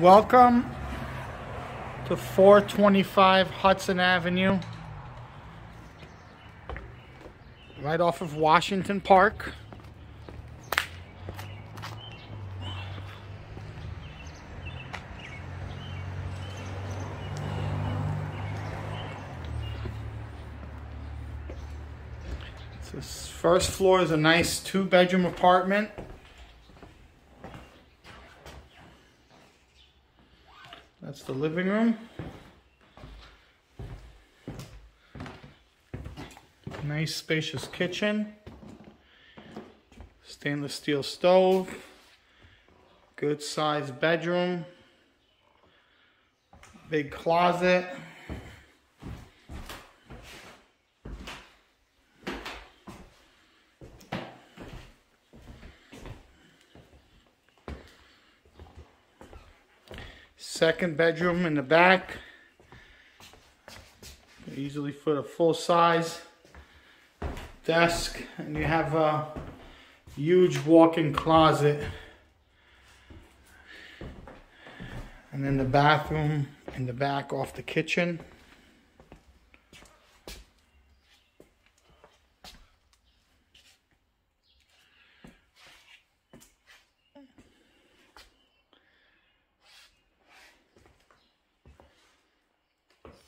Welcome to 425 Hudson Avenue, right off of Washington Park. This first floor is a nice two bedroom apartment. That's the living room. Nice spacious kitchen. Stainless steel stove. Good sized bedroom. Big closet. Second bedroom in the back. Easily fit a full size desk and you have a huge walk-in closet. And then the bathroom in the back off the kitchen.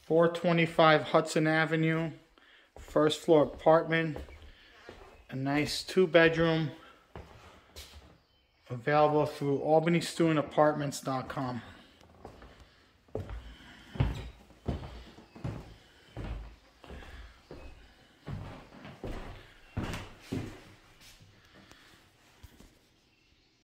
425 Hudson Avenue, first floor apartment, a nice two bedroom, available through AlbanyStewardApartments.com.